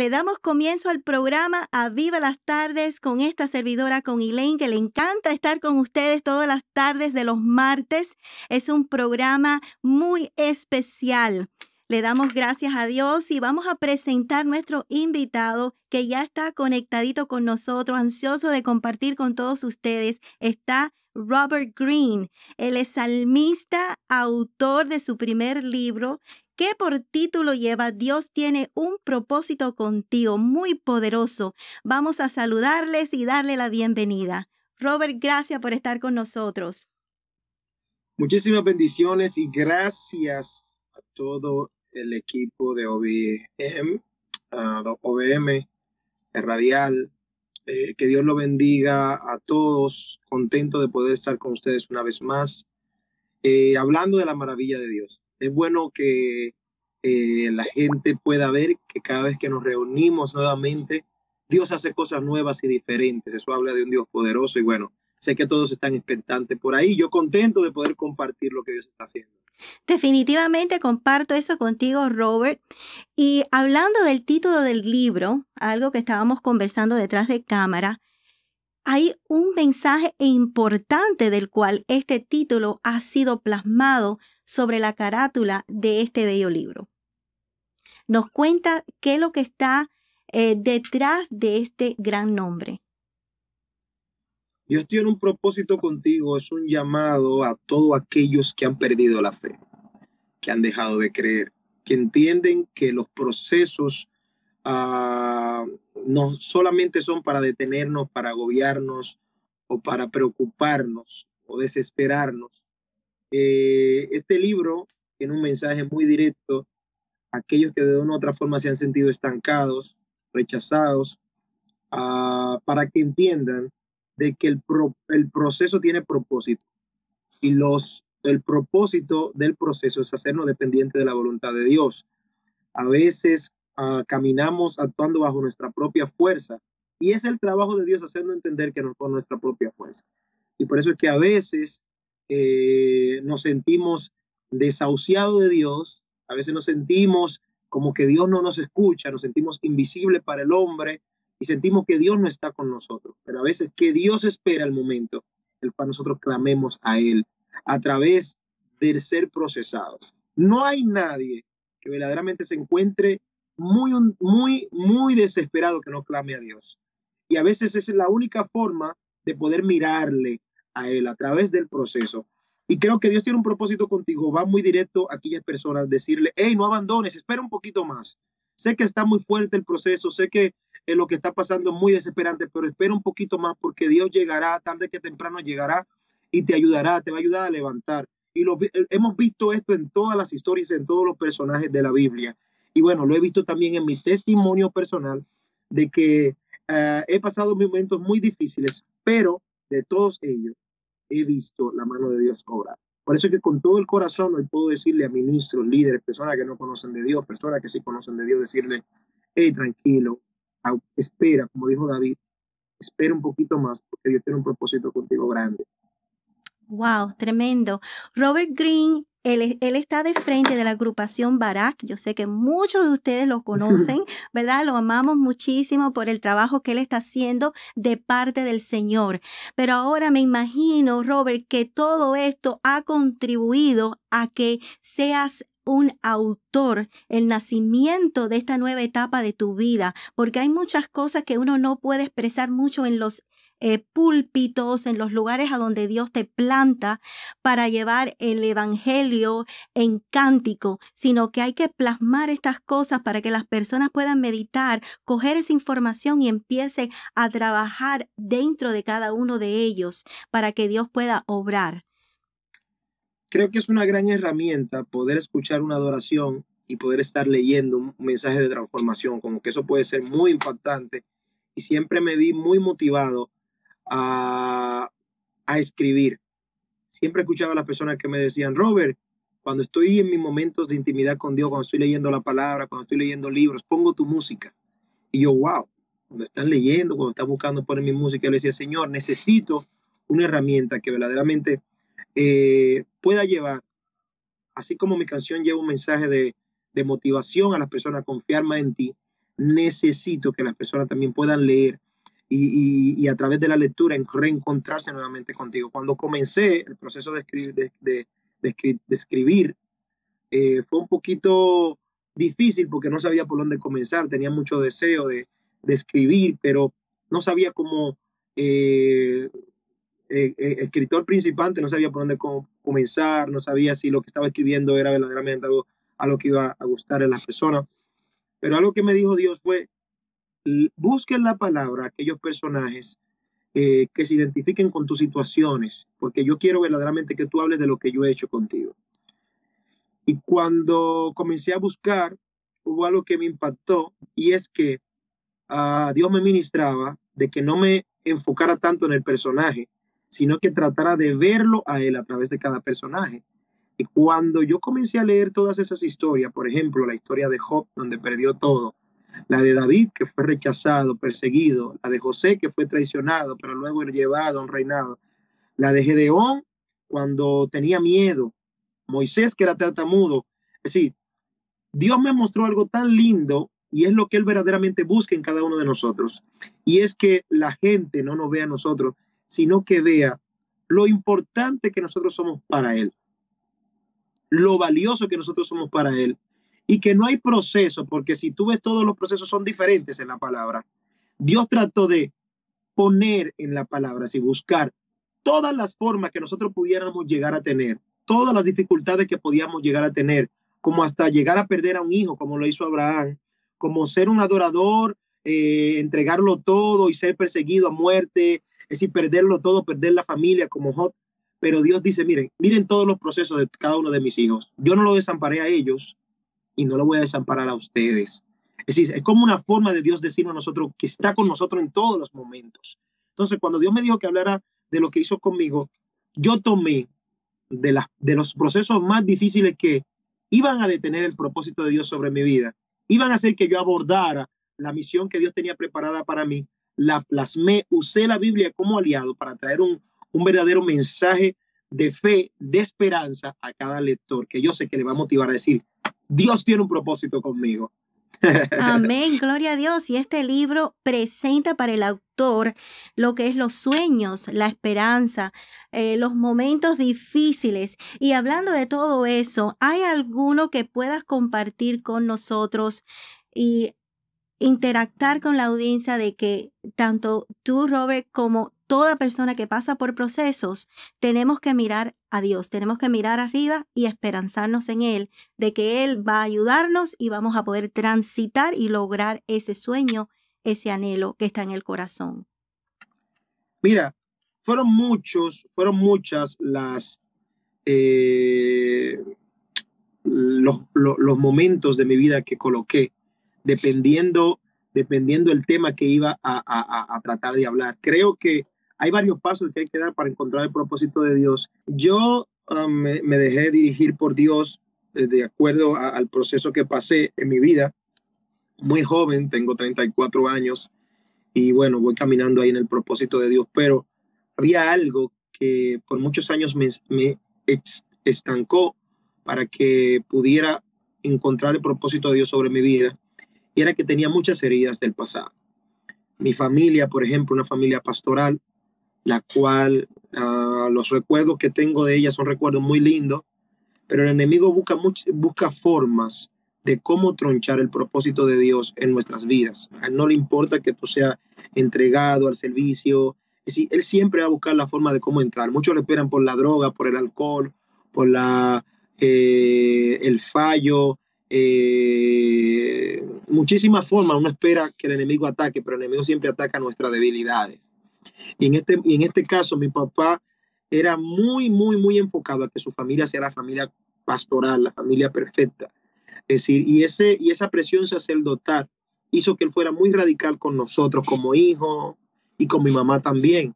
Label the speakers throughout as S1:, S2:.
S1: Le damos comienzo al programa A Viva las Tardes con esta servidora, con Elaine, que le encanta estar con ustedes todas las tardes de los martes. Es un programa muy especial. Le damos gracias a Dios y vamos a presentar nuestro invitado que ya está conectadito con nosotros, ansioso de compartir con todos ustedes. Está Robert Greene. Él es salmista, autor de su primer libro que por título lleva Dios tiene un propósito contigo muy poderoso. Vamos a saludarles y darle la bienvenida. Robert, gracias por estar con nosotros.
S2: Muchísimas bendiciones y gracias a todo el equipo de OBM, uh, OBM Radial. Eh, que Dios lo bendiga a todos. Contento de poder estar con ustedes una vez más, eh, hablando de la maravilla de Dios es bueno que eh, la gente pueda ver que cada vez que nos reunimos nuevamente, Dios hace cosas nuevas y diferentes. Eso habla de un Dios poderoso y bueno, sé que todos están expectantes por ahí. Yo contento de poder compartir lo que Dios está haciendo.
S1: Definitivamente comparto eso contigo, Robert. Y hablando del título del libro, algo que estábamos conversando detrás de cámara, hay un mensaje importante del cual este título ha sido plasmado sobre la carátula de este bello libro. Nos cuenta qué es lo que está eh, detrás de este gran nombre.
S2: Dios tiene un propósito contigo, es un llamado a todos aquellos que han perdido la fe, que han dejado de creer, que entienden que los procesos ah, no solamente son para detenernos, para agobiarnos o para preocuparnos o desesperarnos, eh, este libro tiene un mensaje muy directo a aquellos que de una u otra forma se han sentido estancados, rechazados, ah, para que entiendan de que el, el proceso tiene propósito y los, el propósito del proceso es hacernos dependientes de la voluntad de Dios. A veces ah, caminamos actuando bajo nuestra propia fuerza y es el trabajo de Dios hacernos entender que no con nuestra propia fuerza. Y por eso es que a veces eh, nos sentimos desahuciados de Dios, a veces nos sentimos como que Dios no nos escucha, nos sentimos invisibles para el hombre y sentimos que Dios no está con nosotros. Pero a veces que Dios espera el momento el cual nosotros clamemos a Él a través del ser procesados. No hay nadie que verdaderamente se encuentre muy, muy, muy desesperado que no clame a Dios. Y a veces es la única forma de poder mirarle, a Él a través del proceso. Y creo que Dios tiene un propósito contigo. Va muy directo a aquellas personas, decirle, hey, no abandones, espera un poquito más. Sé que está muy fuerte el proceso, sé que eh, lo que está pasando es muy desesperante, pero espera un poquito más porque Dios llegará, tarde que temprano llegará y te ayudará, te va a ayudar a levantar. Y lo, eh, hemos visto esto en todas las historias, en todos los personajes de la Biblia. Y bueno, lo he visto también en mi testimonio personal de que eh, he pasado momentos muy difíciles, pero de todos ellos he visto la mano de Dios obrar. Por eso es que con todo el corazón hoy puedo decirle a ministros, líderes, personas que no conocen de Dios, personas que sí conocen de Dios, decirle, hey, tranquilo, espera, como dijo David, espera un poquito más porque Dios tiene un propósito contigo grande.
S1: Wow, tremendo. Robert Green él, está de frente de la agrupación Barak. Yo sé que muchos de ustedes lo conocen, ¿verdad? Lo amamos muchísimo por el trabajo que él está haciendo de parte del Señor. Pero ahora me imagino, Robert, que todo esto ha contribuido a que seas un autor, el nacimiento de esta nueva etapa de tu vida, porque hay muchas cosas que uno no puede expresar mucho en los eh, púlpitos, en los lugares a donde Dios te planta para llevar el Evangelio en cántico, sino que hay que plasmar estas cosas para que las personas puedan meditar, coger esa información y empiece a trabajar dentro de cada uno de ellos para que Dios pueda obrar.
S2: Creo que es una gran herramienta poder escuchar una adoración y poder estar leyendo un mensaje de transformación, como que eso puede ser muy impactante. Y siempre me vi muy motivado a, escribir. Siempre escuchaba a las personas que me decían, Robert, cuando estoy en mis momentos de intimidad con Dios, cuando estoy leyendo la palabra, cuando estoy leyendo libros, pongo tu música. Y yo, wow, cuando están leyendo, cuando están buscando poner mi música, yo le decía, Señor, necesito una herramienta que verdaderamente eh, pueda llevar, así como mi canción lleva un mensaje de, de motivación a las personas a confiar más en ti, necesito que las personas también puedan leer y, a través de la lectura reencontrarse nuevamente contigo. Cuando comencé el proceso de escribir, de, escribir eh, fue un poquito difícil porque no sabía por dónde comenzar, tenía mucho deseo de, escribir, pero no sabía cómo, eh, eh, escritor principante, no sabía por dónde comenzar, no sabía si lo que estaba escribiendo era verdaderamente algo a lo que iba a gustar a las personas. Pero algo que me dijo Dios fue, busquen la palabra aquellos personajes eh, que se identifiquen con tus situaciones, porque yo quiero verdaderamente que tú hables de lo que yo he hecho contigo. Y cuando comencé a buscar, hubo algo que me impactó y es que uh, Dios me ministraba de que no me enfocara tanto en el personaje, sino que tratara de verlo a él a través de cada personaje. Y cuando yo comencé a leer todas esas historias, por ejemplo, la historia de Job, donde perdió todo, la de David, que fue rechazado, perseguido, la de José, que fue traicionado, pero luego llevado a un reinado, la de Gedeón, cuando tenía miedo, Moisés, que era tartamudo. Es decir, Dios me mostró algo tan lindo y es lo que Él verdaderamente busca en cada uno de nosotros. Y es que la gente no nos vea a nosotros, sino que vea lo importante que nosotros somos para Él, lo valioso que nosotros somos para Él y que no hay proceso, porque si tú ves todos los procesos son diferentes en la palabra. Dios trató de poner en la palabra, y buscar todas las formas que nosotros pudiéramos llegar a tener, todas las dificultades que podíamos llegar a tener, como hasta llegar a perder a un hijo, como lo hizo Abraham, como ser un adorador, eh, entregarlo todo y ser perseguido a muerte, es decir, perderlo todo, perder la familia como Job. Pero Dios dice, miren, miren todos los procesos de cada uno de mis hijos. Yo no lo desamparé a ellos, y no lo voy a desamparar a ustedes. Es decir, es como una forma de Dios decirnos a nosotros que está con nosotros en todos los momentos. Entonces, cuando Dios me dijo que hablara de lo que hizo conmigo, yo tomé de, la, de los procesos más difíciles que iban a detener el propósito de Dios sobre mi vida, iban a hacer que yo abordara la misión que Dios tenía preparada para mí, la plasmé, usé la Biblia como aliado para traer un, un verdadero mensaje de fe, de esperanza a cada lector, que yo sé que le va a motivar a decir, Dios tiene un propósito conmigo.
S1: Amén, gloria a Dios. Y este libro presenta para el autor lo que es los sueños, la esperanza, eh, los momentos difíciles. Y hablando de todo eso, ¿hay alguno que puedas compartir con nosotros y interactuar con la audiencia de que tanto tú, Robert, como toda persona que pasa por procesos, tenemos que mirar a Dios, tenemos que mirar arriba y esperanzarnos en Él, de que Él va a ayudarnos y vamos a poder transitar y lograr ese sueño, ese anhelo que está en el corazón.
S2: Mira, fueron muchos, fueron muchas las eh, los, momentos de mi vida que coloqué, dependiendo, dependiendo el tema que iba a tratar de hablar. Creo que hay varios pasos que hay que dar para encontrar el propósito de Dios. Yo um, me, dejé dirigir por Dios de acuerdo al proceso que pasé en mi vida. Muy joven, tengo 34 años y bueno, voy caminando ahí en el propósito de Dios, pero había algo que por muchos años me, me estancó para que pudiera encontrar el propósito de Dios sobre mi vida y era que tenía muchas heridas del pasado. Mi familia, por ejemplo, una familia pastoral, la cual ah, los recuerdos que tengo de ella son recuerdos muy lindos, pero el enemigo busca, busca formas de cómo tronchar el propósito de Dios en nuestras vidas. A él no le importa que tú seas entregado al servicio, es decir, él siempre va a buscar la forma de cómo entrar. Muchos lo esperan por la droga, por el alcohol, por la, eh, el fallo, eh, muchísimas formas. Uno espera que el enemigo ataque, pero el enemigo siempre ataca nuestras debilidades. Y en este, en este caso, mi papá era muy, muy, muy enfocado a que su familia sea la familia pastoral, la familia perfecta. Es decir, y, ese, y esa presión sacerdotal hizo que él fuera muy radical con nosotros como hijo y con mi mamá también.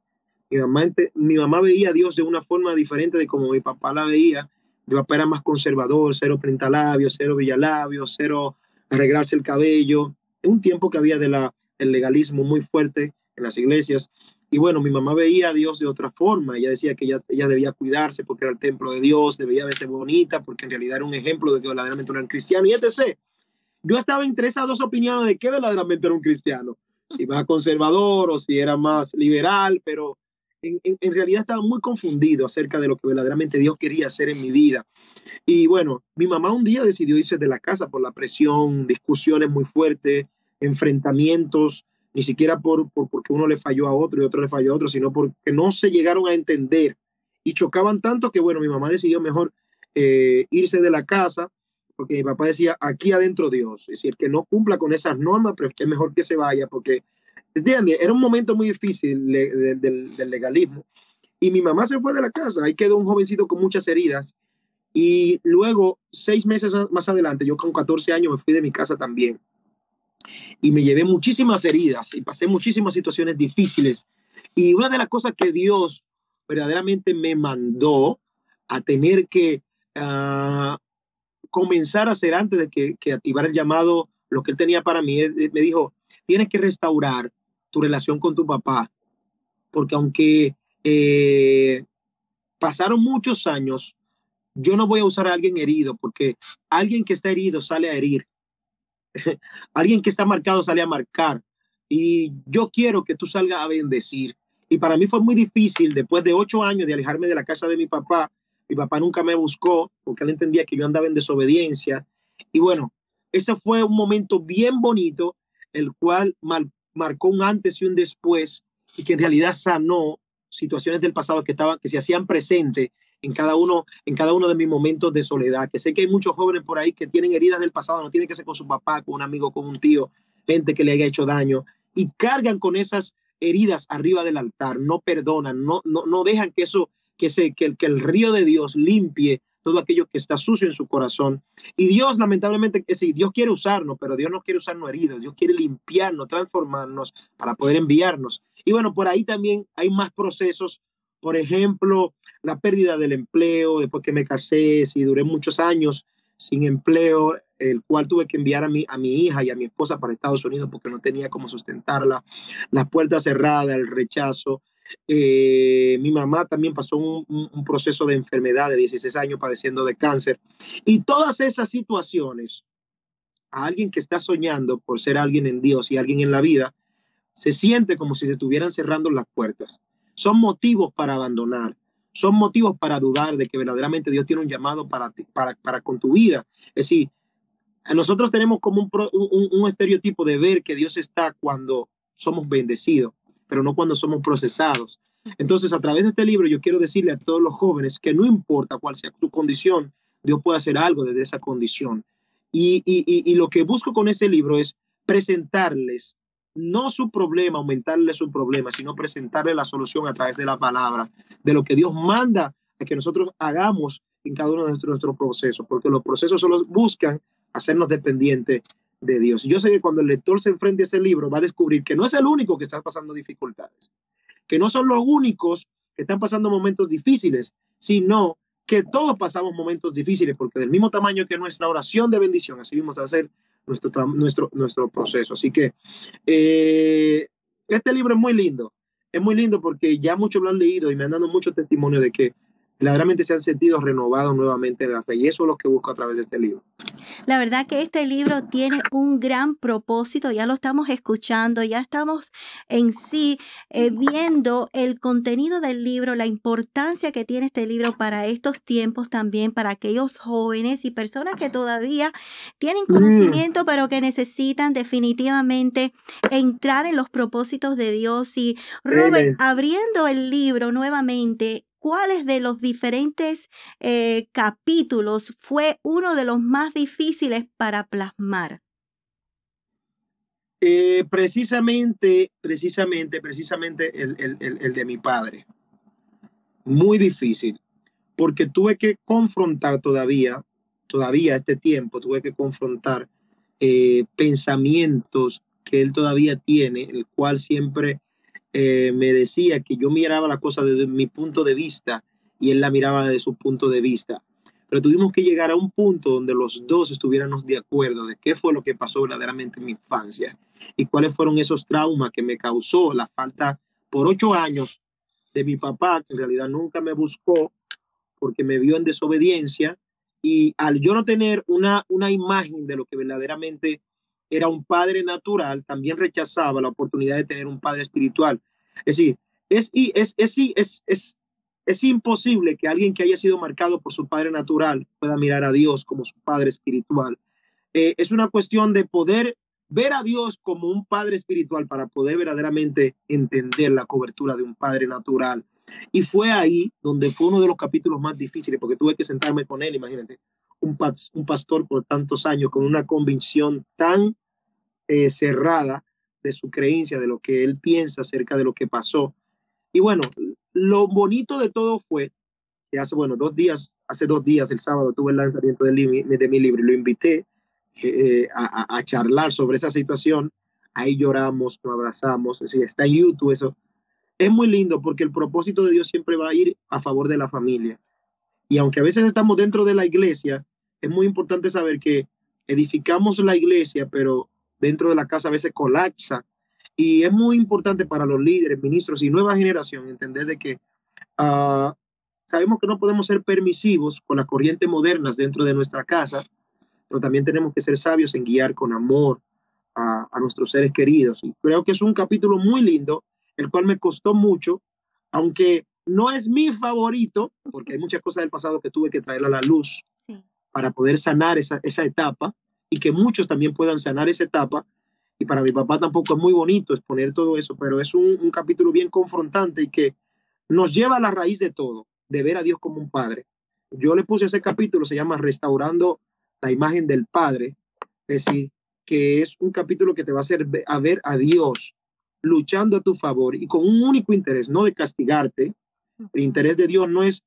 S2: Mi mamá, mi mamá veía a Dios de una forma diferente de como mi papá la veía. Mi papá era más conservador, cero printalabios, cero villalabios, cero arreglarse el cabello. En un tiempo que había de el legalismo muy fuerte en las iglesias. Y bueno, mi mamá veía a Dios de otra forma. Ella decía que ella, ella debía cuidarse porque era el templo de Dios, debía verse bonita porque en realidad era un ejemplo de que verdaderamente era cristiano y etc. yo estaba entre esas dos opiniones de qué verdaderamente era un cristiano, si más conservador o si era más liberal, pero en, realidad estaba muy confundido acerca de lo que verdaderamente Dios quería hacer en mi vida. Y bueno, mi mamá un día decidió irse de la casa por la presión, discusiones muy fuertes, enfrentamientos, ni siquiera por, por, porque uno le falló a otro y otro le falló a otro, sino porque no se llegaron a entender y chocaban tanto que, bueno, mi mamá decidió mejor eh, irse de la casa porque mi papá decía, aquí adentro Dios, es decir, que no cumpla con esas normas, pero es mejor que se vaya porque, ¿entiendes? Era un momento muy difícil del, del legalismo. Y mi mamá se fue de la casa, ahí quedó un jovencito con muchas heridas. Y luego, seis meses más adelante, yo con 14 años me fui de mi casa también y me llevé muchísimas heridas y pasé muchísimas situaciones difíciles. Y una de las cosas que Dios verdaderamente me mandó a tener que uh, comenzar a hacer antes de que, que, activar el llamado, lo que él tenía para mí, me dijo, tienes que restaurar tu relación con tu papá, porque aunque eh, pasaron muchos años, yo no voy a usar a alguien herido, porque alguien que está herido sale a herir. Alguien que está marcado sale a marcar. Y yo quiero que tú salgas a bendecir. Y para mí fue muy difícil, después de ocho años de alejarme de la casa de mi papá, mi papá nunca me buscó porque él entendía que yo andaba en desobediencia. Y bueno, ese fue un momento bien bonito, el cual marcó un antes y un después, y que en realidad sanó situaciones del pasado que estaban, que se hacían presentes en cada uno, en cada uno de mis momentos de soledad. Que sé que hay muchos jóvenes por ahí que tienen heridas del pasado, no tiene que ser con su papá, con un amigo, con un tío, gente que le haya hecho daño, y cargan con esas heridas arriba del altar, no perdonan, no, no, no dejan que eso, que, se, que, el, que el río de Dios limpie todo aquello que está sucio en su corazón. Y Dios, lamentablemente, sí, Dios quiere usarnos, pero Dios no quiere usarnos heridos, Dios quiere limpiarnos, transformarnos para poder enviarnos. Y bueno, por ahí también hay más procesos por ejemplo, la pérdida del empleo después que me casé, si duré muchos años sin empleo, el cual tuve que enviar a mi, a mi hija y a mi esposa para Estados Unidos porque no tenía cómo sustentarla, las puertas cerradas, el rechazo. Eh, mi mamá también pasó un, un, proceso de enfermedad de 16 años padeciendo de cáncer. Y todas esas situaciones, a alguien que está soñando por ser alguien en Dios y alguien en la vida, se siente como si se estuvieran cerrando las puertas son motivos para abandonar, son motivos para dudar de que verdaderamente Dios tiene un llamado para, para, para con tu vida. Es decir, nosotros tenemos como un, un, estereotipo de ver que Dios está cuando somos bendecidos, pero no cuando somos procesados. Entonces, a través de este libro, yo quiero decirle a todos los jóvenes que no importa cuál sea tu condición, Dios puede hacer algo desde esa condición. Y, y, y lo que busco con ese libro es presentarles no su problema, aumentarle su problema, sino presentarle la solución a través de la palabra, de lo que Dios manda a que nosotros hagamos en cada uno de nuestros, procesos, porque los procesos solo buscan hacernos dependientes de Dios. Y yo sé que cuando el lector se enfrente a ese libro va a descubrir que no es el único que está pasando dificultades, que no son los únicos que están pasando momentos difíciles, sino que todos pasamos momentos difíciles, porque del mismo tamaño que nuestra oración de bendición, así vamos a hacer nuestro, nuestro, nuestro proceso. Así que eh, este libro es muy lindo. Es muy lindo porque ya muchos lo han leído y me han dado mucho testimonio de que verdaderamente se han sentido renovados nuevamente en la fe. Y eso es lo que busco a través de este libro.
S1: La verdad que este libro tiene un gran propósito, ya lo estamos escuchando, ya estamos en sí eh, viendo el contenido del libro, la importancia que tiene este libro para estos tiempos también, para aquellos jóvenes y personas que todavía tienen mm. conocimiento, pero que necesitan definitivamente entrar en los propósitos de Dios. Y Robert, abriendo el libro nuevamente, cuáles de los diferentes eh, capítulos fue uno de los más difíciles para plasmar?
S2: Eh, precisamente, precisamente, precisamente el, el, el, de mi padre. Muy difícil, porque tuve que confrontar todavía, todavía este tiempo, tuve que confrontar eh, pensamientos que él todavía tiene, el cual siempre eh, me decía que yo miraba la cosa desde mi punto de vista y él la miraba desde su punto de vista. Pero tuvimos que llegar a un punto donde los dos estuviéramos de acuerdo de qué fue lo que pasó verdaderamente en mi infancia y cuáles fueron esos traumas que me causó la falta por ocho años de mi papá, que en realidad nunca me buscó porque me vio en desobediencia Y al yo no tener una, una imagen de lo que verdaderamente era un padre natural, también rechazaba la oportunidad de tener un padre espiritual. Es decir, es, es, es, es, es, imposible que alguien que haya sido marcado por su padre natural pueda mirar a Dios como su padre espiritual. Eh, es una cuestión de poder ver a Dios como un padre espiritual para poder verdaderamente entender la cobertura de un padre natural. Y fue ahí donde fue uno de los capítulos más difíciles, porque tuve que sentarme con él, imagínate, un, un pastor por tantos años con una convicción tan eh, cerrada de su creencia, de lo que él piensa acerca de lo que pasó. Y bueno, lo bonito de todo fue que hace, bueno, dos días, hace dos días, el sábado, tuve el lanzamiento de, mi libro y lo invité eh, a, a, charlar sobre esa situación. Ahí lloramos, nos abrazamos, es está en YouTube eso. Es muy lindo porque el propósito de Dios siempre va a ir a favor de la familia. Y aunque a veces estamos dentro de la iglesia, es muy importante saber que edificamos la iglesia, pero dentro de la casa a veces colapsa. Y es muy importante para los líderes, ministros y nueva generación entender de que uh, sabemos que no podemos ser permisivos con las corrientes modernas dentro de nuestra casa, pero también tenemos que ser sabios en guiar con amor a, a nuestros seres queridos. Y creo que es un capítulo muy lindo, el cual me costó mucho, aunque no es mi favorito, porque hay muchas cosas del pasado que tuve que traer a la luz sí. para poder sanar esa, esa etapa y que muchos también puedan sanar esa etapa. Y para mi papá tampoco es muy bonito exponer todo eso, pero es un, capítulo bien confrontante y que nos lleva a la raíz de todo, de ver a Dios como un padre. Yo le puse ese capítulo, se llama Restaurando la imagen del Padre, es decir, que es un capítulo que te va a hacer a ver a Dios luchando a tu favor y con un único interés, no de castigarte. El interés de Dios no es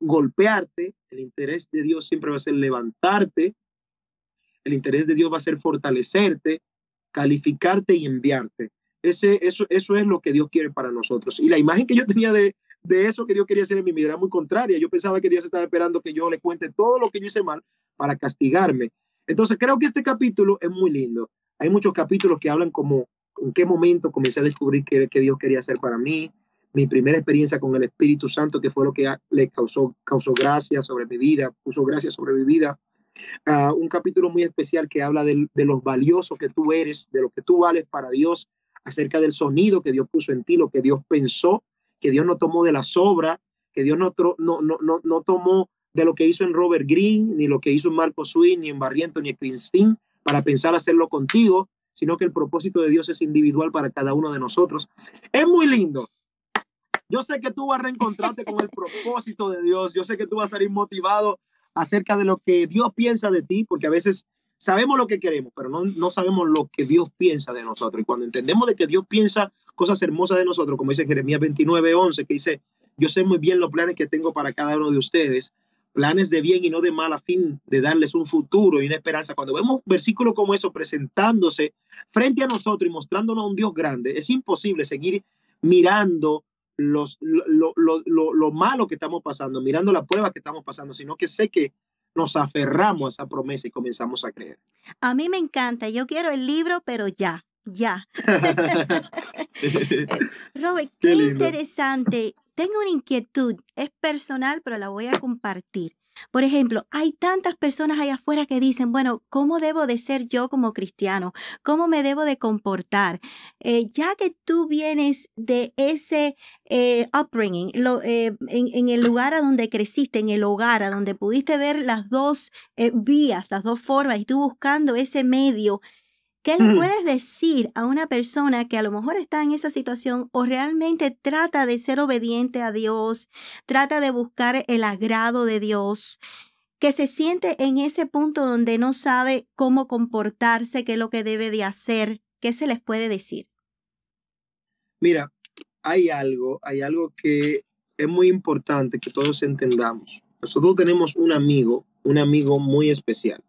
S2: golpearte, el interés de Dios siempre va a ser levantarte, el interés de Dios va a ser fortalecerte, calificarte y enviarte. Ese, eso, eso es lo que Dios quiere para nosotros. Y la imagen que yo tenía de, de eso que Dios quería hacer en mi vida era muy contraria. Yo pensaba que Dios estaba esperando que yo le cuente todo lo que yo hice mal para castigarme. Entonces creo que este capítulo es muy lindo. Hay muchos capítulos que hablan como en qué momento comencé a descubrir qué, qué Dios quería hacer para mí, mi primera experiencia con el Espíritu Santo, que fue lo que le causó, causó gracia sobre mi vida, puso gracia sobre mi vida. Uh, un capítulo muy especial que habla de, de lo valioso que tú eres, de lo que tú vales para Dios, acerca del sonido que Dios puso en ti, lo que Dios pensó, que Dios no tomó de la sobra, que Dios no, no, no, no, tomó de lo que hizo en Robert Green, ni lo que hizo en Marco Swin, ni en Barriento, ni en Christine, para pensar hacerlo contigo, sino que el propósito de Dios es individual para cada uno de nosotros. Es muy lindo. Yo sé que tú vas a reencontrarte con el propósito de Dios. Yo sé que tú vas a salir motivado acerca de lo que Dios piensa de ti, porque a veces sabemos lo que queremos, pero no, no sabemos lo que Dios piensa de nosotros. Y cuando entendemos de que Dios piensa cosas hermosas de nosotros, como dice Jeremías 29, 11, que dice, yo sé muy bien los planes que tengo para cada uno de ustedes, planes de bien y no de mal a fin de darles un futuro y una esperanza. Cuando vemos versículos como eso presentándose frente a nosotros y mostrándonos a un Dios grande, es imposible seguir mirando los, lo, lo, lo, lo, malo que estamos pasando, mirando la prueba que estamos pasando, sino que sé que nos aferramos a esa promesa y comenzamos a creer.
S1: A mí me encanta, yo quiero el libro, pero ya, ya. Robert, qué, qué interesante. Tengo una inquietud, es personal, pero la voy a compartir. Por ejemplo, hay tantas personas allá afuera que dicen, bueno, ¿cómo debo de ser yo como cristiano? ¿Cómo me debo de comportar? Eh, ya que tú vienes de ese eh, upbringing, lo, eh, en, en, el lugar a donde creciste, en el hogar, a donde pudiste ver las dos vías, las dos formas, y tú buscando ese medio ¿Qué le puedes decir a una persona que a lo mejor está en esa situación o realmente trata de ser obediente a Dios, trata de buscar el agrado de Dios, que se siente en ese punto donde no sabe cómo comportarse, qué es lo que debe de hacer? ¿Qué se les puede decir?
S2: Mira, hay algo, hay algo que es muy importante que todos entendamos. Nosotros tenemos un amigo, un amigo muy especial.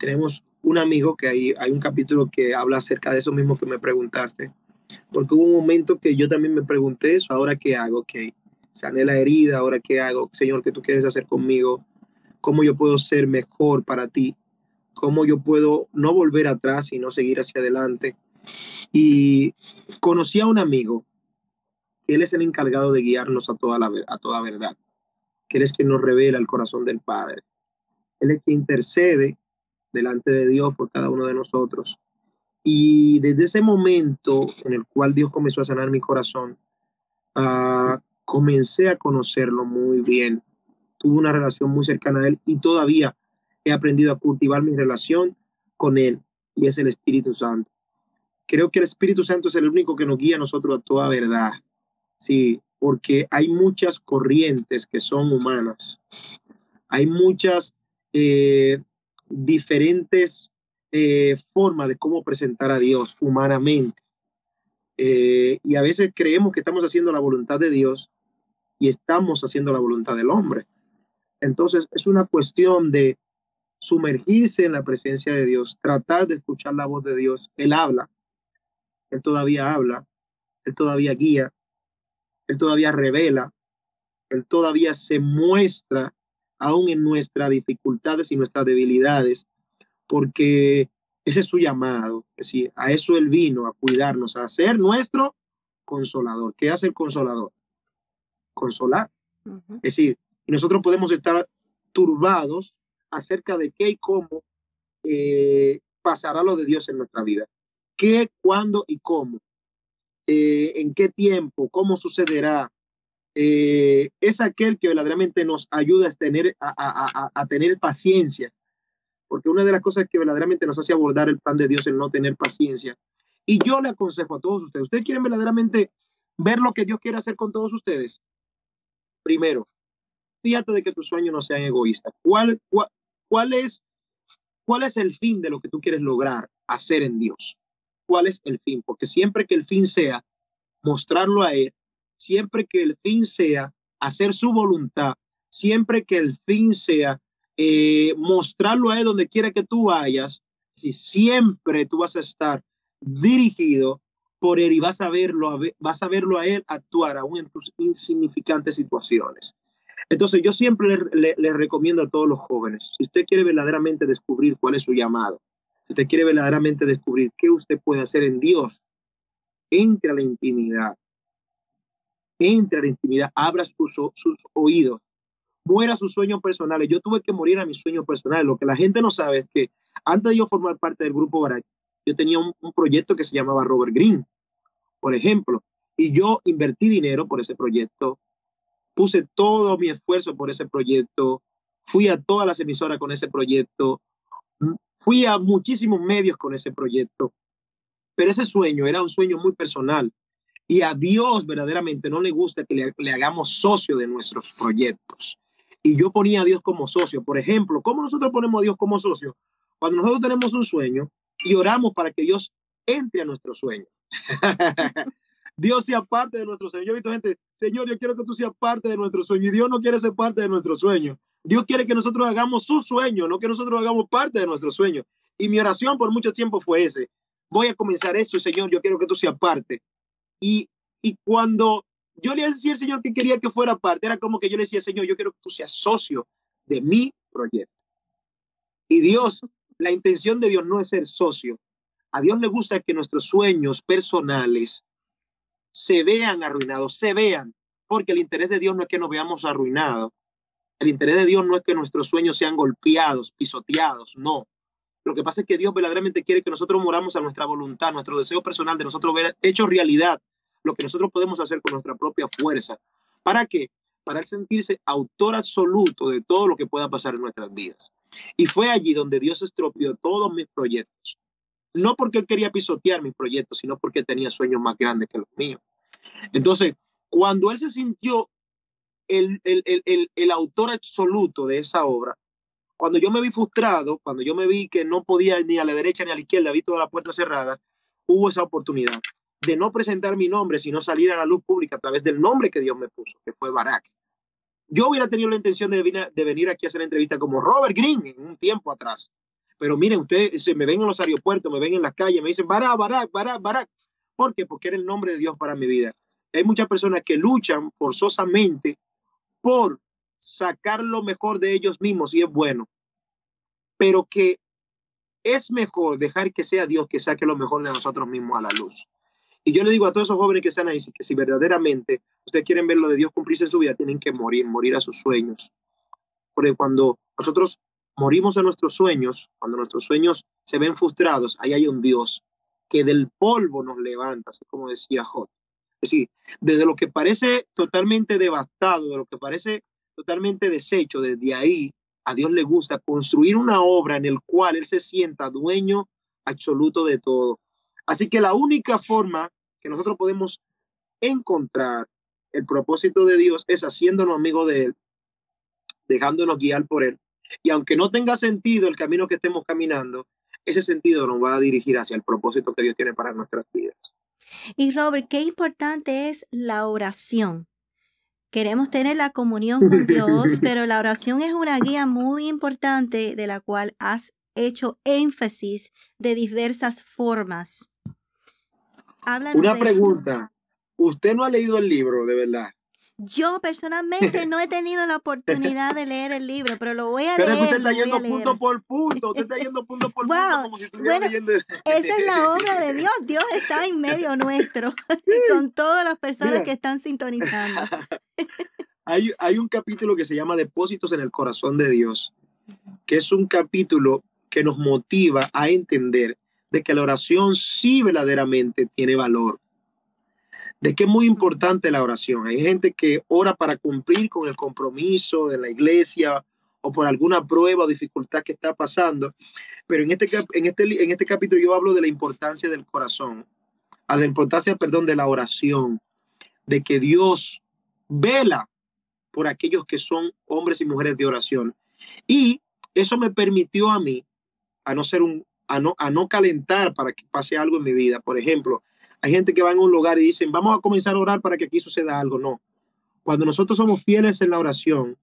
S2: Tenemos un amigo que hay, hay un capítulo que habla acerca de eso mismo que me preguntaste, porque hubo un momento que yo también me pregunté eso, ahora qué hago, ok, sané la herida, ahora qué hago, Señor, ¿qué tú quieres hacer conmigo? ¿Cómo yo puedo ser mejor para ti? ¿Cómo yo puedo no volver atrás y no seguir hacia adelante? Y conocí a un amigo, él es el encargado de guiarnos a toda, la, a toda verdad, que él es quien nos revela el corazón del Padre. Él es quien intercede delante de Dios por cada uno de nosotros. Y desde ese momento en el cual Dios comenzó a sanar mi corazón, uh, comencé a conocerlo muy bien. Tuve una relación muy cercana a Él y todavía he aprendido a cultivar mi relación con Él y es el Espíritu Santo. Creo que el Espíritu Santo es el único que nos guía a nosotros a toda verdad. Sí, porque hay muchas corrientes que son humanas. Hay muchas eh, diferentes eh, formas de cómo presentar a Dios humanamente. Eh, y a veces creemos que estamos haciendo la voluntad de Dios y estamos haciendo la voluntad del hombre. Entonces es una cuestión de sumergirse en la presencia de Dios, tratar de escuchar la voz de Dios. Él habla, Él todavía habla, Él todavía guía, Él todavía revela, Él todavía se muestra aún en nuestras dificultades y nuestras debilidades, porque ese es su llamado. Es decir, a eso Él vino, a cuidarnos, a ser nuestro consolador. ¿Qué hace el consolador? Consolar. Es decir, nosotros podemos estar turbados acerca de qué y cómo eh, pasará lo de Dios en nuestra vida. ¿Qué, cuándo y cómo? Eh, ¿En qué tiempo? ¿Cómo sucederá? Eh, es aquel que verdaderamente nos ayuda a tener, a, tener paciencia, porque una de las cosas que verdaderamente nos hace abordar el plan de Dios es no tener paciencia. Y yo le aconsejo a todos ustedes, ¿ustedes quieren verdaderamente ver lo que Dios quiere hacer con todos ustedes? Primero, fíjate de que tus sueños no sean egoístas. ¿Cuál, cuál, es, ¿Cuál es el fin de lo que tú quieres lograr hacer en Dios? ¿Cuál es el fin? Porque siempre que el fin sea mostrarlo a Él, siempre que el fin sea hacer su voluntad, siempre que el fin sea eh, mostrarlo a Él donde quiera que tú vayas, si siempre tú vas a estar dirigido por Él y vas a verlo, vas a verlo a Él actuar aún en tus insignificantes situaciones. Entonces yo siempre le, le, recomiendo a todos los jóvenes, si usted quiere verdaderamente descubrir cuál es su llamado, si usted quiere verdaderamente descubrir qué usted puede hacer en Dios, entre a la intimidad, entre a la intimidad, abra sus, oídos, muera sus sueños personales. Yo tuve que morir a mis sueños personales. Lo que la gente no sabe es que antes de yo formar parte del grupo Barak, yo tenía un proyecto que se llamaba Robert Green, por ejemplo, y yo invertí dinero por ese proyecto, puse todo mi esfuerzo por ese proyecto, fui a todas las emisoras con ese proyecto, fui a muchísimos medios con ese proyecto, pero ese sueño era un sueño muy personal y a Dios verdaderamente no le gusta que le, hagamos socio de nuestros proyectos. Y yo ponía a Dios como socio. Por ejemplo, ¿cómo nosotros ponemos a Dios como socio? Cuando nosotros tenemos un sueño y oramos para que Dios entre a nuestro sueño. Dios sea parte de nuestro sueño. Yo he visto gente, Señor, yo quiero que tú seas parte de nuestro sueño. Y Dios no quiere ser parte de nuestro sueño. Dios quiere que nosotros hagamos su sueño, no que nosotros hagamos parte de nuestro sueño. Y mi oración por mucho tiempo fue ese. Voy a comenzar esto, Señor, yo quiero que tú seas parte. Y, y cuando yo le decía al Señor que quería que fuera parte, era como que yo le decía, Señor, yo quiero que tú seas socio de mi proyecto. Y Dios, la intención de Dios no es ser socio. A Dios le gusta que nuestros sueños personales se vean arruinados, se vean, porque el interés de Dios no es que nos veamos arruinados. El interés de Dios no es que nuestros sueños sean golpeados, pisoteados, no. Lo que pasa es que Dios verdaderamente quiere que nosotros moramos a nuestra voluntad, nuestro deseo personal de nosotros ver hecho realidad lo que nosotros podemos hacer con nuestra propia fuerza. ¿Para qué? Para sentirse autor absoluto de todo lo que pueda pasar en nuestras vidas. Y fue allí donde Dios estropeó todos mis proyectos. No porque él quería pisotear mis proyectos, sino porque tenía sueños más grandes que los míos. Entonces, cuando él se sintió el, el, el, el autor absoluto de esa obra, cuando yo me vi frustrado, cuando yo me vi que no podía ni a la derecha ni a la izquierda, vi toda la puerta cerrada, hubo esa oportunidad de no presentar mi nombre, sino salir a la luz pública a través del nombre que Dios me puso, que fue Barak. Yo hubiera tenido la intención de venir, de venir aquí a hacer entrevista como Robert Green en un tiempo atrás. Pero miren, ustedes se me ven en los aeropuertos, me ven en las calles, me dicen Barak, Barak, Barak, Barak. ¿Por qué? Porque era el nombre de Dios para mi vida. Hay muchas personas que luchan forzosamente por sacar lo mejor de ellos mismos y es bueno, pero que es mejor dejar que sea Dios que saque lo mejor de nosotros mismos a la luz. Y yo le digo a todos esos jóvenes que están ahí que si verdaderamente ustedes quieren ver lo de Dios cumplirse en su vida, tienen que morir, morir a sus sueños. Porque cuando nosotros morimos en nuestros sueños, cuando nuestros sueños se ven frustrados, ahí hay un Dios que del polvo nos levanta, así como decía Job. Es decir, desde lo que parece totalmente devastado, de lo que parece totalmente deshecho, desde ahí a Dios le gusta construir una obra en el cual Él se sienta dueño absoluto de todo. Así que la única forma que nosotros podemos encontrar el propósito de Dios es haciéndonos amigos de Él, dejándonos guiar por Él. Y aunque no tenga sentido el camino que estemos caminando, ese sentido nos va a dirigir hacia el propósito que Dios tiene para nuestras vidas.
S1: Y Robert, qué importante es la oración. Queremos tener la comunión con Dios, pero la oración es una guía muy importante de la cual has hecho énfasis de diversas formas.
S2: una pregunta. ¿Usted no ha leído el libro, de verdad?
S1: Yo personalmente no he tenido la oportunidad de leer el libro, pero lo voy a
S2: leer.
S1: Pero
S2: usted está yendo punto por punto, usted está yendo punto por punto como si
S1: bueno, leyendo. Esa es la obra de Dios. Dios está en medio nuestro, con todas las personas que están sintonizando.
S2: Hay, hay un capítulo que se llama Depósitos en el corazón de Dios, que es un capítulo que nos motiva a entender de que la oración sí verdaderamente tiene valor de que es muy importante la oración. Hay gente que ora para cumplir con el compromiso de la iglesia o por alguna prueba o dificultad que está pasando, pero en este, en este, en este capítulo yo hablo de la importancia del corazón, a la importancia, perdón, de la oración, de que Dios vela por aquellos que son hombres y mujeres de oración. Y eso me permitió a mí a no ser un, a no, a no calentar para que pase algo en mi vida. Por ejemplo, hay gente que va en un lugar y dicen, vamos a comenzar a orar para que aquí suceda algo. No. Cuando nosotros somos fieles en la oración,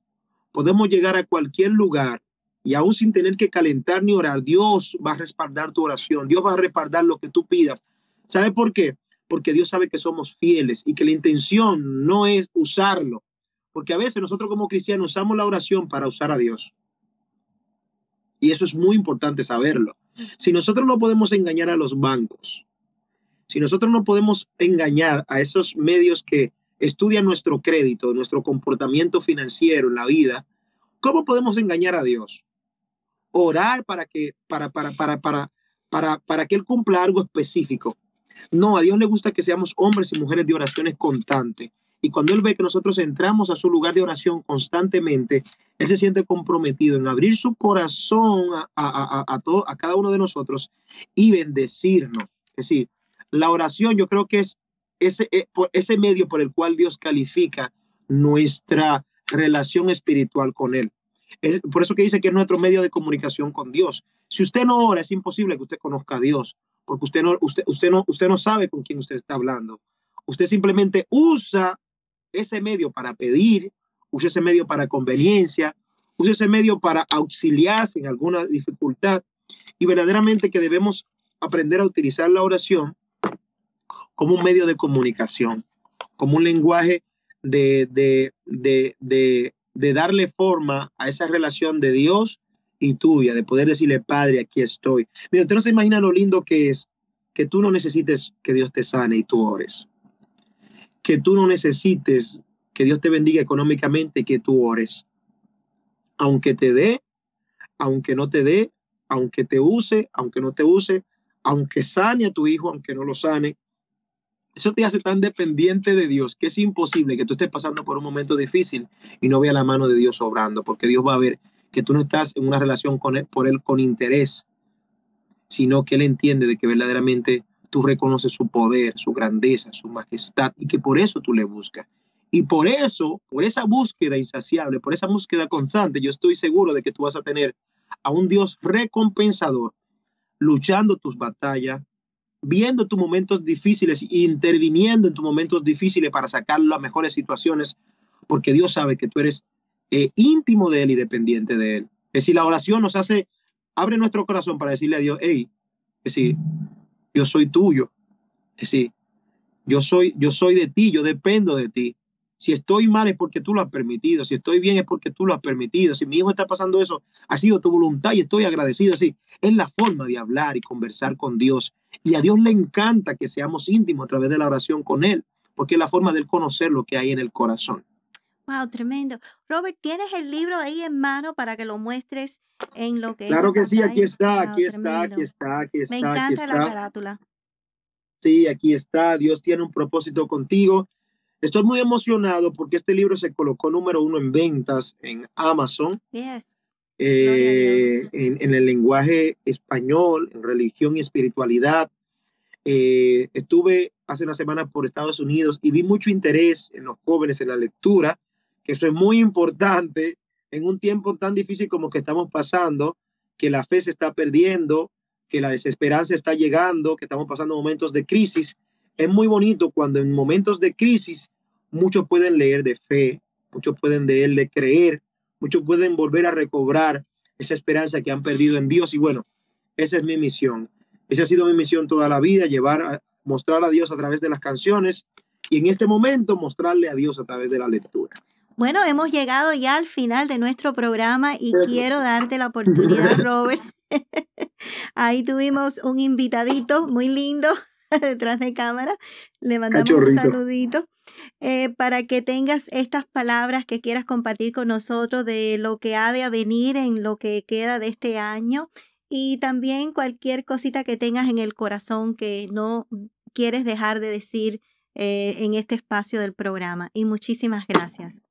S2: podemos llegar a cualquier lugar y aún sin tener que calentar ni orar, Dios va a respaldar tu oración. Dios va a respaldar lo que tú pidas. ¿Sabe por qué? Porque Dios sabe que somos fieles y que la intención no es usarlo. Porque a veces nosotros como cristianos usamos la oración para usar a Dios. Y eso es muy importante saberlo. Si nosotros no podemos engañar a los bancos, si nosotros no podemos engañar a esos medios que estudian nuestro crédito, nuestro comportamiento financiero en la vida, ¿cómo podemos engañar a Dios? Orar para que, para, para, para, para, para, para que Él cumpla algo específico. No, a Dios le gusta que seamos hombres y mujeres de oraciones constantes. Y cuando Él ve que nosotros entramos a su lugar de oración constantemente, Él se siente comprometido en abrir su corazón a, a, a, a, todo, a cada uno de nosotros y bendecirnos. Es decir, la oración yo creo que es ese, eh, ese medio por el cual Dios califica nuestra relación espiritual con Él. Por eso que dice que es nuestro medio de comunicación con Dios. Si usted no ora, es imposible que usted conozca a Dios, porque usted no, usted, usted no, usted no sabe con quién usted está hablando. Usted simplemente usa ese medio para pedir, usa ese medio para conveniencia, usa ese medio para auxiliarse en alguna dificultad. Y verdaderamente que debemos aprender a utilizar la oración como un medio de comunicación, como un lenguaje de, de, de, de, darle forma a esa relación de Dios y tuya, de poder decirle, Padre, aquí estoy. Mira, usted no se imagina lo lindo que es que tú no necesites que Dios te sane y tú ores. Que tú no necesites que Dios te bendiga económicamente y que tú ores. Aunque te dé, aunque no te dé, aunque te use, aunque no te use, aunque sane a tu hijo, aunque no lo sane, eso te hace tan dependiente de Dios que es imposible que tú estés pasando por un momento difícil y no vea la mano de Dios obrando, porque Dios va a ver que tú no estás en una relación por Él con interés, sino que Él entiende de que verdaderamente tú reconoces su poder, su grandeza, su majestad y que por eso tú le buscas. Y por eso, por esa búsqueda insaciable, por esa búsqueda constante, yo estoy seguro de que tú vas a tener a un Dios recompensador luchando tus batallas, viendo tus momentos difíciles, interviniendo en tus momentos difíciles para sacar las mejores situaciones, porque Dios sabe que tú eres eh, íntimo de Él y dependiente de Él. Es decir, la oración nos hace, abre nuestro corazón para decirle a Dios, hey, es decir, yo soy tuyo. Es decir, yo soy, yo soy de ti, yo dependo de ti. Si estoy mal es porque tú lo has permitido. Si estoy bien es porque tú lo has permitido. Si mi hijo está pasando eso, ha sido tu voluntad y estoy agradecido. Así es la forma de hablar y conversar con Dios. Y a Dios le encanta que seamos íntimos a través de la oración con Él, porque es la forma de conocer lo que hay en el corazón.
S1: Wow, tremendo. Robert, ¿tienes el libro ahí en mano para que lo muestres en lo que
S2: Claro que sí, aquí está, aquí está, aquí está, aquí está.
S1: Me encanta la carátula.
S2: Sí, aquí está. Dios tiene un propósito contigo. Estoy muy emocionado porque este libro se colocó número uno en ventas en Amazon.
S1: Yes.
S2: Eh, en, en, el lenguaje español, en religión y espiritualidad. Eh, estuve hace una semana por Estados Unidos y vi mucho interés en los jóvenes en la lectura, que eso es muy importante en un tiempo tan difícil como que estamos pasando, que la fe se está perdiendo, que la desesperanza está llegando, que estamos pasando momentos de crisis. Es muy bonito cuando en momentos de crisis muchos pueden leer de fe, muchos pueden leer de creer, muchos pueden volver a recobrar esa esperanza que han perdido en Dios. Y bueno, esa es mi misión. Esa ha sido mi misión toda la vida, llevar a mostrar a Dios a través de las canciones y en este momento mostrarle a Dios a través de la lectura.
S1: Bueno, hemos llegado ya al final de nuestro programa y quiero darte la oportunidad, Robert. Ahí tuvimos un invitadito muy lindo detrás de cámara. Le mandamos un saludito eh, para que tengas estas palabras que quieras compartir con nosotros de lo que ha de venir en lo que queda de este año y también cualquier cosita que tengas en el corazón que no quieres dejar de decir eh, en este espacio del programa. Y muchísimas gracias.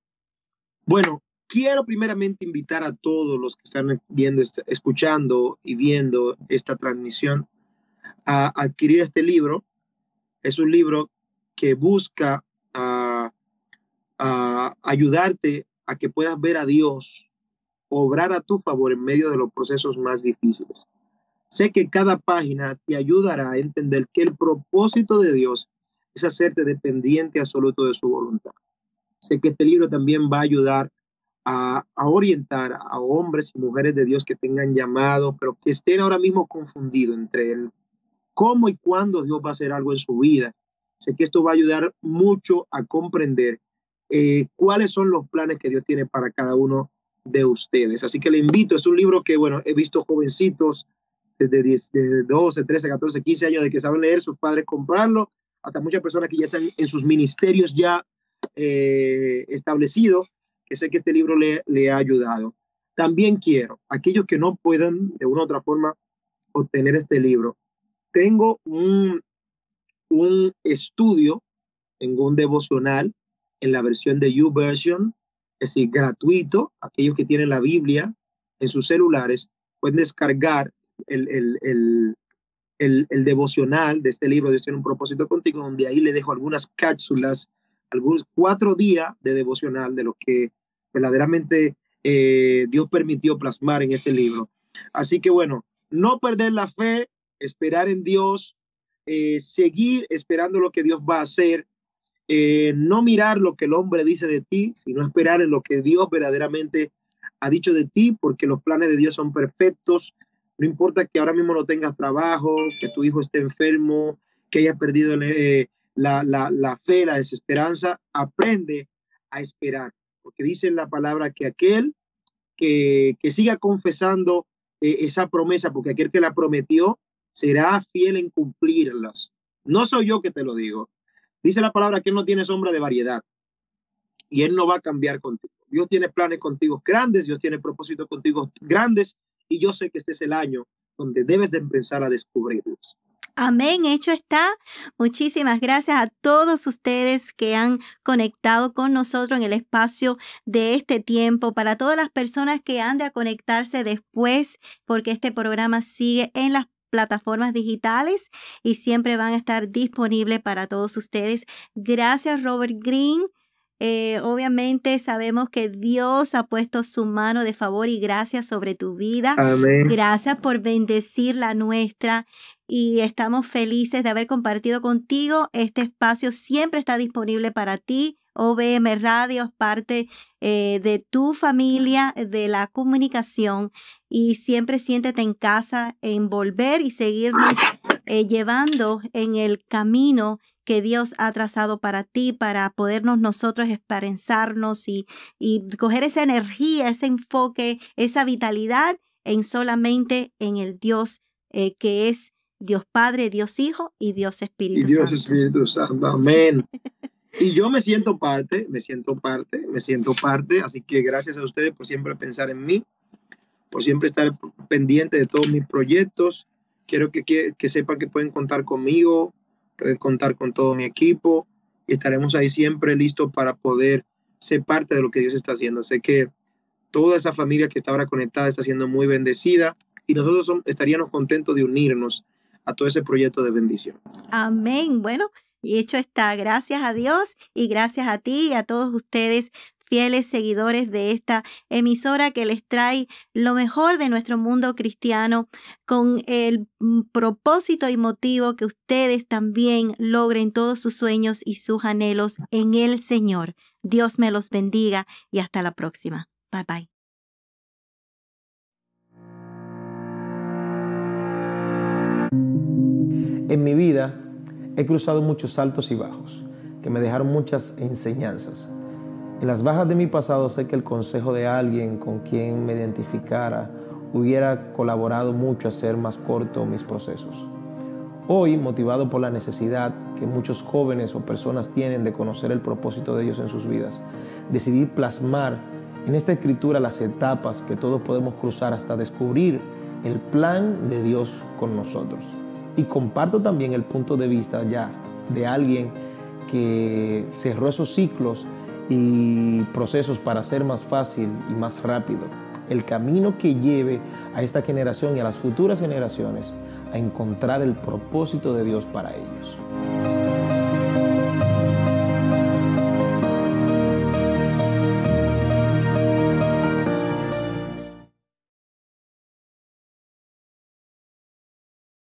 S2: Bueno, quiero primeramente invitar a todos los que están viendo, escuchando y viendo esta transmisión a adquirir este libro. Es un libro que busca a, a ayudarte a que puedas ver a Dios obrar a tu favor en medio de los procesos más difíciles. Sé que cada página te ayudará a entender que el propósito de Dios es hacerte dependiente absoluto de su voluntad. Sé que este libro también va a ayudar a, orientar a hombres y mujeres de Dios que tengan llamado, pero que estén ahora mismo confundidos entre el cómo y cuándo Dios va a hacer algo en su vida. Sé que esto va a ayudar mucho a comprender eh, cuáles son los planes que Dios tiene para cada uno de ustedes. Así que le invito, es un libro que, bueno, he visto jovencitos desde, 10, 12, 13, 14, 15 años de que saben leer, sus padres comprarlo, hasta muchas personas que ya están en sus ministerios ya eh, establecidos, que sé que este libro le, le ha ayudado. También quiero, aquellos que no puedan de una u otra forma obtener este libro, tengo un, un estudio, tengo un devocional en la versión de YouVersion es decir, gratuito. Aquellos que tienen la Biblia en sus celulares pueden descargar el, el, el, el, devocional de este libro, de tiene un propósito contigo, donde ahí le dejo algunas cápsulas, algunos cuatro días de devocional de lo que verdaderamente eh, Dios permitió plasmar en ese libro. Así que bueno, no perder la fe, esperar en Dios, eh, seguir esperando lo que Dios va a hacer, eh, no mirar lo que el hombre dice de ti, sino esperar en lo que Dios verdaderamente ha dicho de ti, porque los planes de Dios son perfectos. No importa que ahora mismo no tengas trabajo, que tu hijo esté enfermo, que hayas perdido eh, la, fe, la desesperanza, aprende a esperar, porque dice en la palabra que aquel que, que siga confesando esa promesa, porque aquel que la prometió será fiel en cumplirlas. No soy yo que te lo digo, Dice la palabra que Él no tiene sombra de variedad y Él no va a cambiar contigo. Dios tiene planes contigo grandes, Dios tiene propósitos contigo grandes y yo sé que este es el año donde debes de empezar a descubrirlos.
S1: Amén, hecho está. Muchísimas gracias a todos ustedes que han conectado con nosotros en el espacio de este tiempo, para todas las personas que han de conectarse después, porque este programa sigue en las plataformas digitales y siempre van a estar disponibles para todos ustedes. Gracias, Robert Green. Eh, obviamente sabemos que Dios ha puesto su mano de favor y gracias sobre tu vida. Gracias por bendecir la nuestra y estamos felices de haber compartido contigo. Este espacio siempre está disponible para ti. OBM Radio es parte eh, de tu familia, de la comunicación y siempre siéntete en casa, en volver y seguirnos eh, llevando en el camino que Dios ha trazado para ti, para podernos nosotros esperanzarnos y, y coger esa energía, ese enfoque, esa vitalidad en solamente en el Dios eh, que es Dios Padre, Dios Hijo y Dios Espíritu
S2: y Dios Espíritu Santo. Amén.
S3: Y yo me siento parte, me siento parte, me siento parte. Así que gracias a ustedes por siempre pensar en mí, por siempre estar pendiente de todos mis proyectos. Quiero que, que, que sepan que pueden contar conmigo, pueden contar con todo mi equipo y estaremos ahí siempre listos para poder ser parte de lo que Dios está haciendo. Sé que toda esa familia que está ahora conectada está siendo muy bendecida y nosotros estaríamos contentos de unirnos a todo ese proyecto de bendición.
S1: Amén. Bueno, y hecho está. Gracias a Dios y gracias a ti y a todos ustedes fieles seguidores de esta emisora que les trae lo mejor de nuestro mundo cristiano con el propósito y motivo que ustedes también logren todos sus sueños y sus anhelos en el Señor. Dios me los bendiga y hasta la próxima. Bye bye.
S2: En mi vida he cruzado muchos altos y bajos que me dejaron muchas enseñanzas. En las bajas de mi pasado sé que el consejo de alguien con quien me identificara hubiera colaborado mucho a hacer más corto mis procesos. Hoy, motivado por la necesidad que muchos jóvenes o personas tienen de conocer el propósito de Dios en sus vidas, decidí plasmar en esta escritura las etapas que todos podemos cruzar hasta descubrir el plan de Dios con nosotros. Y comparto también el punto de vista ya de alguien que cerró esos ciclos y procesos para ser más fácil y más rápido. El camino que lleve a esta generación y a las futuras generaciones a encontrar el propósito de Dios para ellos.